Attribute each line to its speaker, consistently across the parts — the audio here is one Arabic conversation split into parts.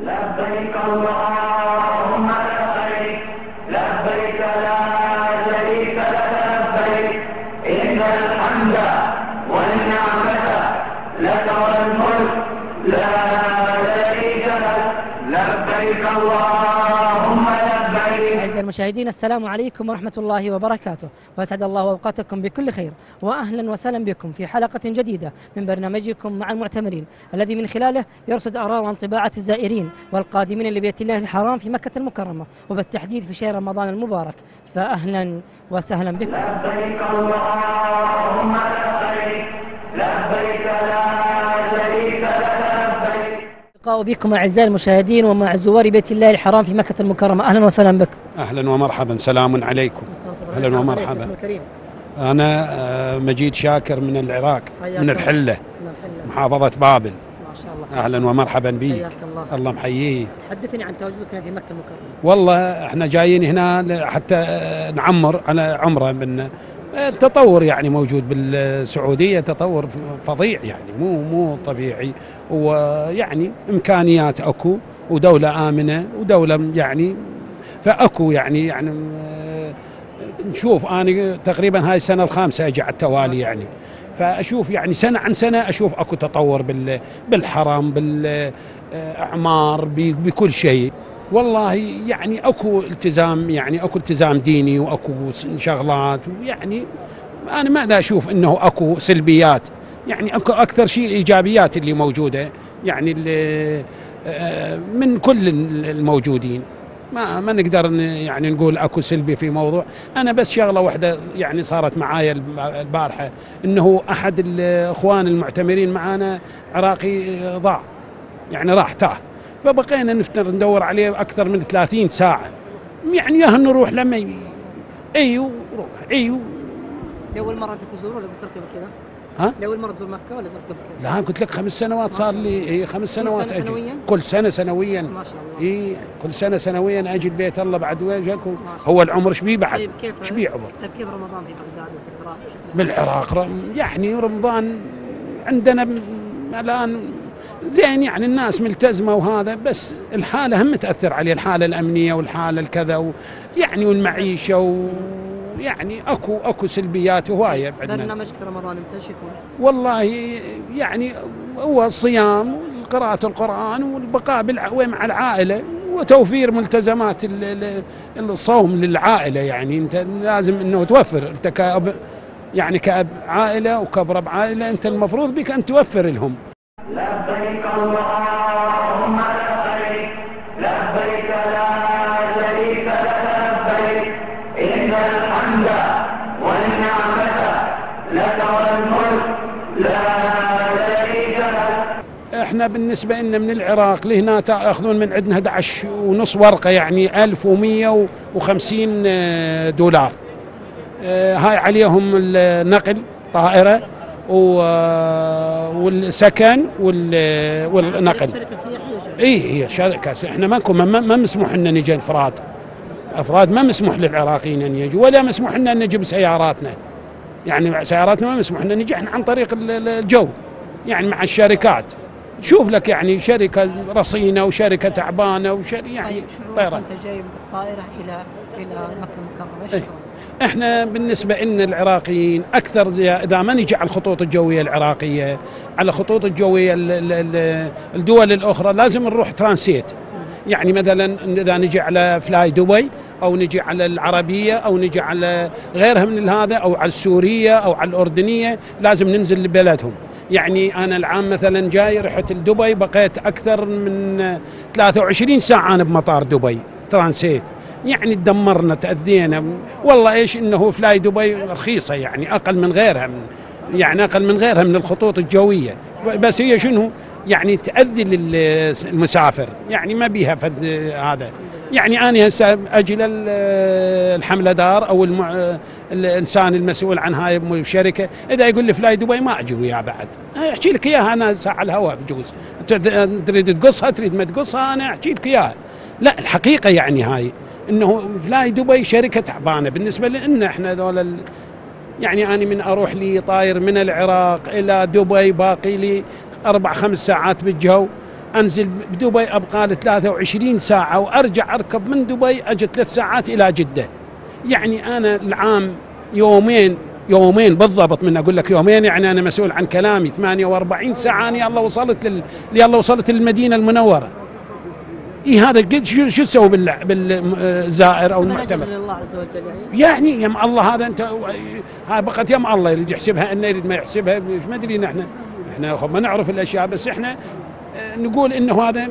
Speaker 1: لبيك اللهم
Speaker 2: المشاهدين السلام عليكم ورحمة الله وبركاته. وأسعد الله أوقاتكم بكل خير. وأهلا وسهلا بكم في حلقة جديدة من برنامجكم مع المعتمرين الذي من خلاله يرصد آراء وانطباعات الزائرين والقادمين لبيت الله الحرام في مكة المكرمة. وبالتحديد في شهر رمضان المبارك. فأهلا وسهلا بكم.
Speaker 1: لبيك اللهم لبيك لبيك لا
Speaker 2: اللقاء بكم أعزائي المشاهدين ومع زوار بيت الله الحرام في مكة المكرمة. أهلا وسهلا بكم.
Speaker 3: أهلا ومرحبا. سلام عليكم. أهلاً ومرحبا. أنا آه، مجيد شاكر من العراق من الحلة
Speaker 2: الله.
Speaker 3: محافظة بابل.
Speaker 2: ما شاء الله.
Speaker 3: أهلا ومرحبا بك
Speaker 2: الله.
Speaker 3: الله محييك.
Speaker 2: حدثني عن تواجدك هنا في مكة المكرمة.
Speaker 3: والله إحنا جايين هنا حتى آه، نعمر على عمرة من التطور يعني موجود بالسعودية تطور فظيع يعني مو مو طبيعي. ويعني إمكانيات أكو ودولة آمنة ودولة يعني فأكو يعني يعني نشوف أنا تقريبا هاي السنة الخامسة أجي على التوالي يعني. فأشوف يعني سنة عن سنة أشوف أكو تطور بال بالحرم بالأعمار بكل شيء. والله يعني أكو التزام يعني أكو التزام ديني وأكو شغلات ويعني أنا ما أشوف إنه أكو سلبيات. يعني أكو أكثر شيء ايجابيات اللي موجودة يعني اللي آه، من كل الموجودين. ما ما نقدر يعني نقول أكو سلبي في موضوع. أنا بس شغلة واحدة يعني صارت معايا الب- البارحة إنه أحد الاخوان المعتمرين معانا عراقي ضاع يعني راح تاه. فبقينا نفتر ندور عليه أكثر من 30 ساعة يعني ياهل نروح لما ي- أيوه روح أيوه
Speaker 2: لأول مرة أنت تزور ولا زرت قبل كذا؟
Speaker 3: ها؟
Speaker 2: لأول مرة تزور مكة ولا زرت قبل كذا؟
Speaker 3: لا قلت لك خمس سنوات صار لي هي خمس سنوات
Speaker 2: سنة
Speaker 3: أجي
Speaker 2: سنوياً؟
Speaker 3: كل سنة سنويا
Speaker 2: ما شاء الله
Speaker 3: إي كل سنة سنويا أجي البيت الله بعد وجهك هو العمر إيش بيه بعد
Speaker 2: طيب كيف
Speaker 3: إيش بيه عمر
Speaker 2: طيب كيف رمضان في بغداد وفي العراق؟
Speaker 3: بالعراق يعني رمضان عندنا الآن زين يعني الناس ملتزمة وهذا بس الحالة هم تأثر عليه الحالة الأمنية والحالة الكذا و- يعني والمعيشة ويعني أكو أكو سلبيات هوايه عندنا
Speaker 2: برنامجك رمضان أنت إيش يكون؟
Speaker 3: والله يعني هو الصيام وقراءة القرآن والبقاء. مع العائلة وتوفير ملتزمات ال- ال- الصوم للعائلة يعني أنت لازم أنه توفر أنت كأب يعني كأب عائلة وكأب عائلة أنت المفروض بك أن توفر لهم
Speaker 1: اللهم لبيك لبيك لا شريك لك لبيك. إن الحمد والنعمة لك والملك لا شريك لك.
Speaker 3: إحنا بالنسبة لنا من العراق لهنا تأخذون من عندنا 11 ونص ورقة يعني 1150 آه، دولار. آه، هاي عليهم النقل طائرة و- آه، والسكن وال- والنقل.
Speaker 2: شركة سياحية جدا.
Speaker 3: اي هي شركة إحنا ماكو ما, ما ما مسموح لنا نجي أفراد. أفراد ما مسموح للعراقيين إن يجوا ولا مسموح لنا إن نجيب سياراتنا. يعني سياراتنا ما مسموح لنا نجي إحنا عن طريق ال- ال- الجو. يعني مع الشركات. شوف لك يعني شركة رصينة وشركة تعبانة وشركة يعني
Speaker 2: طيب شعورك وأنت جاي بالطائرة إلى إلى مكة المكرمة إيش
Speaker 3: إيه. إحنا بالنسبة لنا العراقيين أكثر إذا ما نجي على الخطوط الجوية العراقية على الخطوط الجوية ال- ال- ال- الدول الأخرى لازم نروح ترانسيت. يعني مثلا إذا نجي على فلاي دبي أو نجي على العربية أو نجي على غيرها من هذا أو على السورية أو على الأردنية لازم ننزل لبلدهم. يعني أنا العام مثلا جاي رحت لدبي بقيت أكثر من 23 ساعة أنا بمطار دبي ترانسيت. يعني تدمرنا تأذينا. والله إيش إنه فلاي دبي رخيصة يعني أقل من غيرها من يعني أقل من غيرها من الخطوط الجوية. بس هي شنو؟ يعني تأذي المسافر يعني ما بيها فد هذا. يعني أنا هسه أجي للحملدار أو المع... الإنسان المسؤول عن هاي الشركة إذا يقول لي فلاي دبي ما أجي وياه بعد. أحكي لك إياها أنا ساعة الهواء بجوز. تريد تريد تقصها تريد ما تقصها أنا أحكي لك إياها. لا الحقيقة يعني هاي. إنه فلاي دبي شركة تعبانة بالنسبة لنا إحنا ذول. يعني أنا من أروح لي طاير من العراق إلى دبي باقي لي أربع خمس ساعات بالجو. أنزل بدبي أبقى لي 23 ساعة وأرجع أركب من دبي أجي ثلاث ساعات إلى جدة. يعني أنا العام يومين يومين بالضبط من أقول لك يومين يعني أنا مسؤول عن كلامي 48 ساعة. أنا يلا وصلت لل يلا وصلت للمدينة المنورة. إي هذا قد شو شو تسوي بال- بالزائر
Speaker 2: أو
Speaker 3: المعتمر
Speaker 2: الله عز وجل يعني.
Speaker 3: يعني يم الله هذا أنت ها بقت يم الله يريد يحسبها إنه يريد ما يحسبها ما أدري نحن. إحنا ما نعرف الأشياء بس إحنا آه، نقول إنه هذا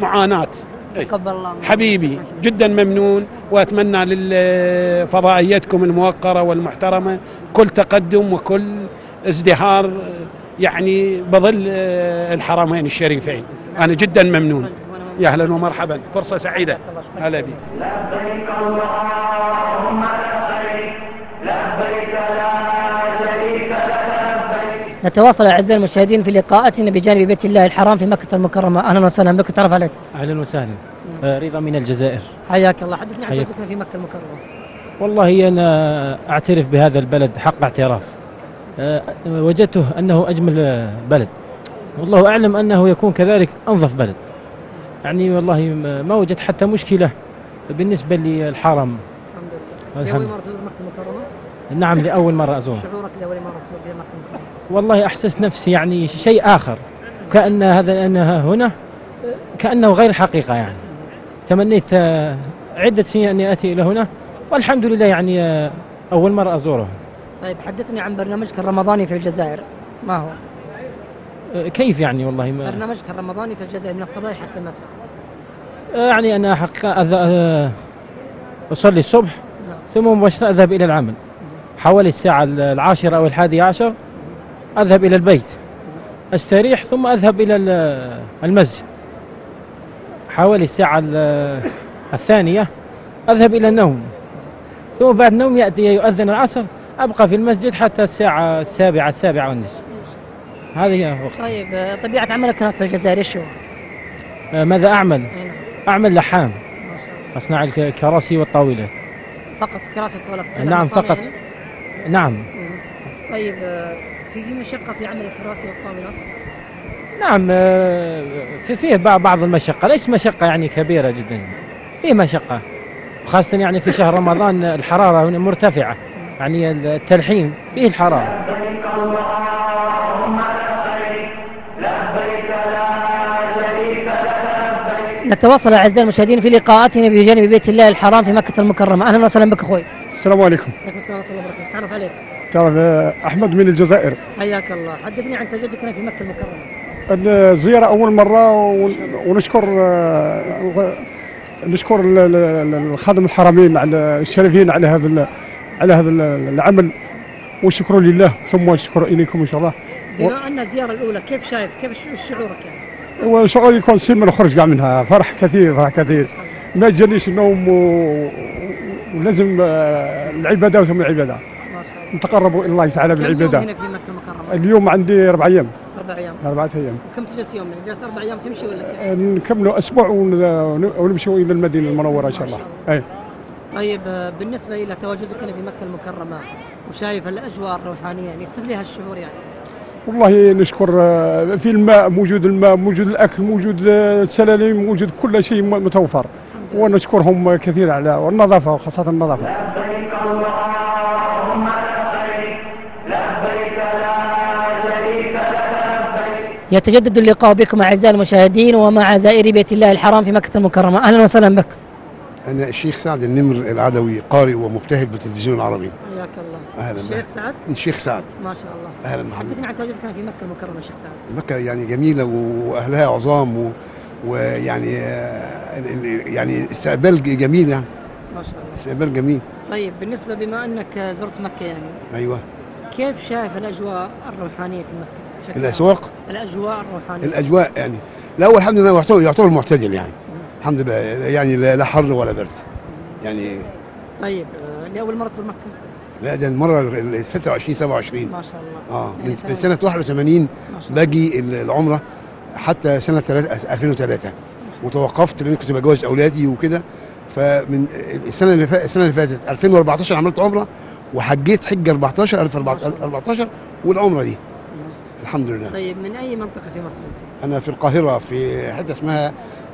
Speaker 3: معاناة.
Speaker 2: تقبل الله.
Speaker 3: حبيبي جدا ممنون وأتمنى لفضائيتكم الموقرة والمحترمة كل تقدم وكل ازدهار آه، يعني بظل آه، الحرمين الشريفين. أنا جدا ممنون. يا أهلا ومرحبا. فرصة سعيدة. هلا بك
Speaker 1: لبيك اللهم لبيك لبيك لا شريك لك لبيك
Speaker 2: نتواصل أعزائي المشاهدين في لقاءاتنا بجانب بيت الله الحرام في مكة المكرمة. أهلا وسهلا بك تعرف عليك.
Speaker 4: أهلا وسهلا. آه، رضا من الجزائر.
Speaker 2: حياك الله. حدثني عن
Speaker 4: حياك.
Speaker 2: تجربتك في مكة المكرمة.
Speaker 4: والله أنا أعترف بهذا البلد حق اعتراف. آه، وجدته أنه أجمل آه، بلد. والله أعلم أنه يكون كذلك أنظف بلد. يعني والله ما- وجدت حتى مشكلة بالنسبة للحرم.
Speaker 2: الحمد لله.
Speaker 4: الحمد.
Speaker 2: لأول مرة تزور مكة المكرمة؟
Speaker 4: نعم لأول مرة أزور.
Speaker 2: شعورك لأول مرة تزور فيها مكة المكرمة؟
Speaker 4: والله أحسست نفسي يعني شيء آخر. كأن هذا انها هنا كأنه غير الحقيقة يعني. تمنيت عدة سنين أني أتي إلى هنا والحمد لله يعني أول مرة أزوره.
Speaker 2: طيب حدثني عن برنامجك الرمضاني في الجزائر. ما هو؟
Speaker 4: كيف يعني والله ما
Speaker 2: برنامجك الرمضاني في الجزائر من الصباح حتى المساء.
Speaker 4: آه، يعني أذ- آه، أصلي الصبح
Speaker 2: نعم.
Speaker 4: ثم مباشره أذهب إلى العمل. حوالي الساعة العاشرة أو الحادية عشر أذهب إلى البيت. أستريح ثم أذهب إلى ال- المسجد. حوالي الساعة ال- الثانية أذهب إلى النوم. ثم بعد النوم ياتي يؤذن العصر أبقى في المسجد حتى الساعة السابعه السابعة والنصف. هذه هي وقت
Speaker 2: طيب آه، طبيعة عملك هناك في الجزائر إيش هو؟
Speaker 4: آه، ماذا أعمل؟
Speaker 2: أي نعم.
Speaker 4: أعمل لحام
Speaker 2: ما شاء الله.
Speaker 4: أصنع الك- الكراسي والطاولات
Speaker 2: فقط كراسة طاولة
Speaker 4: نعم، فقط. نعم.
Speaker 2: طيب آه، في في مشقة في عمل الكراسي والطاولات؟
Speaker 4: نعم في فيه بع- بعض المشقة ليس مشقة يعني كبيرة جدا. فيه مشقة خاصة يعني في شهر رمضان الحرارة هنا مرتفعة يعني التلحيم فيه الحرارة.
Speaker 2: نتواصل أعزائي المشاهدين في لقاءاتنا بجانب بيت الله الحرام في مكة المكرمة. أهلا وسهلا بك أخوي.
Speaker 5: السلام عليكم.
Speaker 2: عليكم السلام ورحمة الله وبركاته. تعرف عليك.
Speaker 5: تعرف آه، أحمد من الجزائر.
Speaker 2: حياك الله. حدثني عن تجربتك هنا في مكة المكرمة.
Speaker 5: الزيارة أول مرة ون- ونشكر آه، نشكر ال- ال- ال- الخادم الحرمين على الشريفين على هذا على هذا ال- العمل. والشكر لله ثم الشكر إليكم إن شاء الله.
Speaker 2: بما أن الزيارة الأولى كيف شايف؟ كيف شعورك يعني؟
Speaker 5: وشعور يكون سير من الخرج كاع منها فرح كثير فرح كثير. ما جانيش النوم و- ولازم آه، العبادة ثم العبادة.
Speaker 2: ما
Speaker 5: نتقربوا إلى الله تعالى بالعبادة.
Speaker 2: هنا في مكة المكرمة؟
Speaker 5: اليوم عندي أربع أيام.
Speaker 2: أربع أيام.
Speaker 5: أربعة أيام.
Speaker 2: كم تجلس يوم؟ جلس أربع أيام تمشي ولا كيف؟
Speaker 5: نكملوا أسبوع ون- ونمشوا إلى المدينة المنورة إن شاء الله. أي.
Speaker 2: طيب آه، بالنسبة إلى تواجدك هنا في مكة المكرمة وشايف الأجواء الروحانية يعني صف لي هالشعور يعني.
Speaker 5: والله نشكر آه، في الماء موجود الماء موجود الأكل موجود آه، السلالم موجود كل شيء متوفر. ونشكرهم كثير على والنظافه
Speaker 1: وخاصة النظافة.
Speaker 2: يتجدد اللقاء بكم أعزائي المشاهدين ومع زائري بيت الله الحرام في مكة المكرمة. أهلا وسهلا بك.
Speaker 6: أنا الشيخ سعد النمر العدوي قارئ ومبتهل بالتلفزيون العربي.
Speaker 2: حياك الله.
Speaker 6: أهلا
Speaker 2: الشيخ سعد؟
Speaker 6: الشيخ سعد.
Speaker 2: ما شاء الله.
Speaker 6: أهلا بحضرتك
Speaker 2: حدثني عن تواجدك في مكة المكرمة شيخ سعد؟
Speaker 6: مكة يعني جميلة وأهلها عظام و... ويعني آه، يعني استقبال جميل يعني.
Speaker 2: ما شاء الله.
Speaker 6: استقبال جميل.
Speaker 2: طيب بالنسبة بما أنك زرت مكة يعني
Speaker 6: أيوه.
Speaker 2: كيف شايف الأجواء الروحانية في مكة؟
Speaker 6: الأسواق؟
Speaker 2: الأجواء الروحانية.
Speaker 6: الأجواء يعني لا هو الحمد لله يعتبر يعتبر معتدل يعني. الحمد لله. يعني لا حر ولا برد. يعني
Speaker 2: طيب لأول مرة تزور مكة؟
Speaker 6: لا ده المرة ال 26 27
Speaker 2: ما شاء الله.
Speaker 6: آه
Speaker 2: يعني
Speaker 6: من
Speaker 2: سنة
Speaker 6: 81
Speaker 2: ما شاء الله.
Speaker 6: باجي ال- العمرة حتى سنة تلاتة- 2003 وتوقفت لأن كنت بجوز أولادي وكده. فمن السنة اللي فاتت السنة اللي فاتت 2014 عملت عمرة وحجيت حج 14 14 والعمرة دي. الحمد لله.
Speaker 2: طيب من أي منطقة في مصر أنتم؟
Speaker 6: أنا في القاهرة في حتة اسمها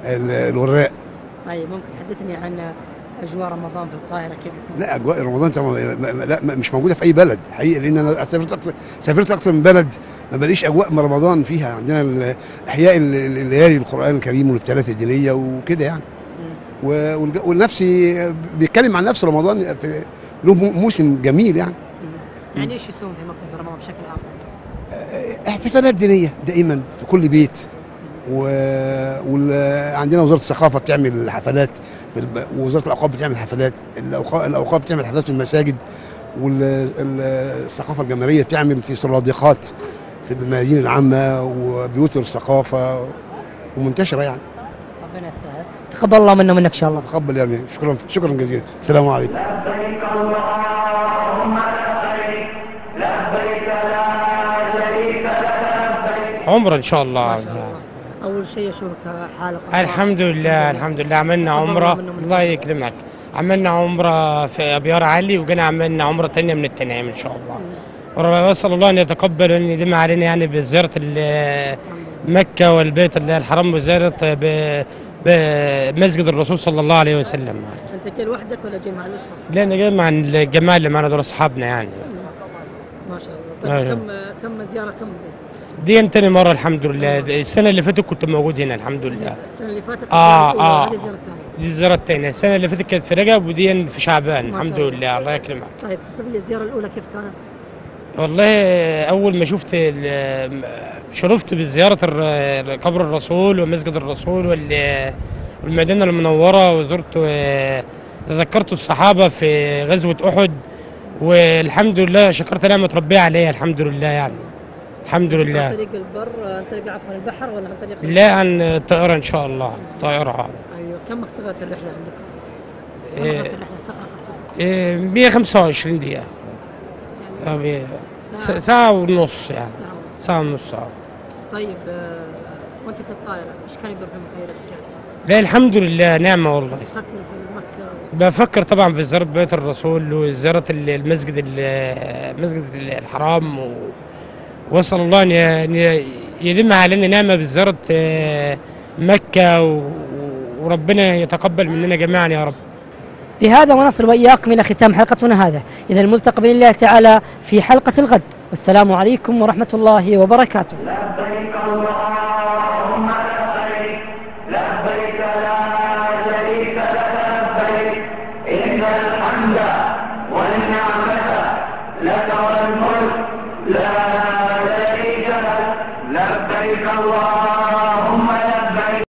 Speaker 6: ال- الوراق
Speaker 2: طيب ممكن تحدثني عن أجواء رمضان في القاهرة؟ كيف؟
Speaker 6: لا أجواء رمضان لا مش موجودة في أي بلد. حقيقي لأن أنا سافرت أكثر سافرت أكثر من بلد. ما بلاقيش أجواء من رمضان فيها. عندنا أحياء ال- ال- الليالي القرآن الكريم والابتلاءات الدينيه وكده يعني. والنفسي بيتكلم عن نفس رمضان في له مو- موسم جميل يعني.
Speaker 2: يعني إيش يسوون في مصر في رمضان بشكل عام؟
Speaker 6: احتفالات دينية دائما في كل بيت. وعندنا وزارة الثقافة بتعمل حفلات في الب... ووزارة الأوقاف بتعمل حفلات. الأوقاف, الأوقاف بتعمل حفلات في المساجد. والثقافه الجماهيرية بتعمل في سرادقات في الميادين العامة وبيوت الثقافة. ومنتشرة يعني.
Speaker 2: ربنا يسهل. تقبل الله منا ومنك إن شاء الله.
Speaker 6: تقبل يعني. شكرا شكرا جزيلا. السلام عليكم.
Speaker 7: عمره إن شاء الله.
Speaker 2: ما شاء الله. أول شيء اشوفك حالق
Speaker 7: الحمد لله الحمد لله. عملنا عمرة.
Speaker 2: الله
Speaker 7: يكرمك. عملنا عمرة في أبيار علي وجينا عملنا عمرة تانية من التنعيم إن شاء الله. ونسال الله ان يتقبل وان يديم علينا يعني بزيارة مكة والبيت الحرام وزيارة ب- بمسجد الرسول صلى الله عليه وسلم.
Speaker 2: أنت جاي لوحدك ولا جاي مع الاسره؟
Speaker 7: لأن جاي مع الجماعه اللي معنا دول أصحابنا يعني.
Speaker 2: ما شاء الله. طيب
Speaker 7: أيوة.
Speaker 2: كم كم زيارة كم
Speaker 7: دي تاني مرة الحمد لله. السنة اللي فاتت كنت موجود هنا الحمد لله.
Speaker 2: السنة اللي فاتت الزيارة الأولى، الزياره الثانية
Speaker 7: دي الزياره الثانية السنة اللي فاتت كانت في رجب ودي في شعبان الحمد. لله. الله يكرمك.
Speaker 2: طيب تصف لي الزيارة الأولى كيف كانت؟
Speaker 7: والله أول ما شفت شرفت بزيارة الر- قبر الرسول ومسجد الرسول وال- والمدينة المنورة وزرت تذكرت الصحابة في غزوة أحد والحمد لله شكرت نعمة ربي عليها الحمد لله يعني. الحمد
Speaker 2: عن
Speaker 7: لله
Speaker 2: طريق البر عن طريق عفوا البحر ولا عن طريق
Speaker 7: لا عن الطائرة إن شاء الله طائره
Speaker 2: أيوه كم استغرقت الرحلة عندكم؟ كم
Speaker 7: إيه.
Speaker 2: الرحلة استغرقت وقت؟
Speaker 7: إيه، 125 دقيقة آه، مية- س- ساعة ونص يعني
Speaker 2: ساعة ونص
Speaker 7: ساعة ونص آه.
Speaker 2: طيب آه، وأنت في الطائرة إيش كان يدور في مخيلتك؟
Speaker 7: لا الحمد لله نعمة والله
Speaker 2: تفكر في مكة
Speaker 7: بفكر طبعا في زيارة بيت الرسول وزيارة ال- المسجد ال- المسجد ال- الحرام و- واسأل الله أن ي- أن ي- يلم علينا آه، مكة و- وربنا يتقبل مننا جميعا يا رب.
Speaker 2: بهذا ونصل وإياكم إلى ختام حلقتنا هذا. إلى الملتقى بإذن الله تعالى في حلقة الغد. والسلام عليكم ورحمة الله وبركاته.